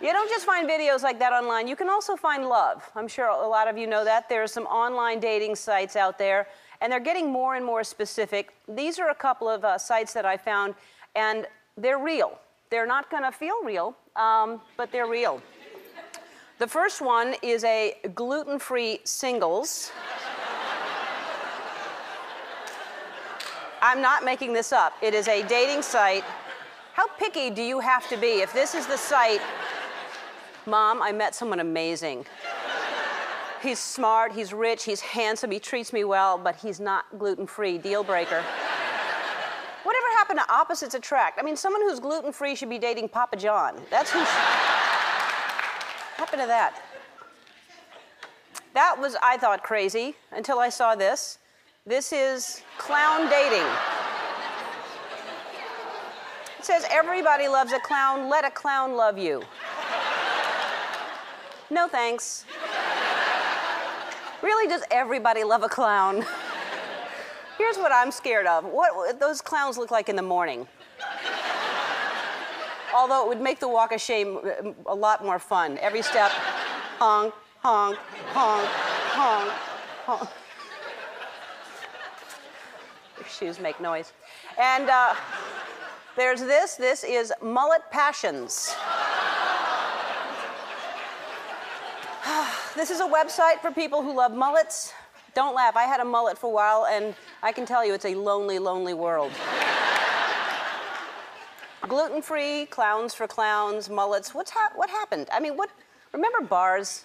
You don't just find videos like that online, you can also find love. I'm sure a lot of you know that. There are some online dating sites out there, and they're getting more and more specific. These are a couple of uh, sites that I found, and they're real. They're not going to feel real, um, but they're real. The first one is a gluten free singles. I'm not making this up. It is a dating site. How picky do you have to be if this is the site? Mom, I met someone amazing. He's smart, he's rich, he's handsome, he treats me well, but he's not gluten free. Deal breaker. Whatever happened to opposites attract? I mean, someone who's gluten free should be dating Papa John. That's who. happened to that? That was, I thought, crazy until I saw this. This is clown dating. It says, everybody loves a clown, let a clown love you. No thanks. Really, does everybody love a clown? Here's what I'm scared of. What those clowns look like in the morning. Although it would make the walk of shame uh, a lot more fun. Every step, honk, honk, honk, honk, honk. Your shoes make noise. And uh, there's this. This is Mullet Passions. This is a website for people who love mullets. Don't laugh. I had a mullet for a while, and I can tell you it's a lonely, lonely world. Gluten free, clowns for clowns, mullets. What's ha- what happened? I mean, what? Remember bars?